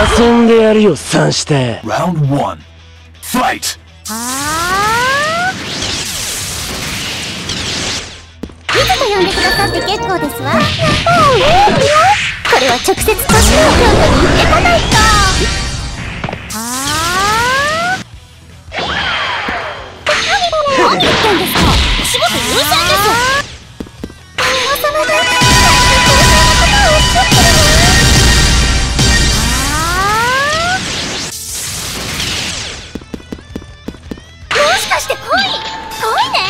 遊んでやるよ三して Round one. Fight! あーい。つと呼んでくださって結構ですわ。これは直接年の京都に行ってこないしかして恋恋ね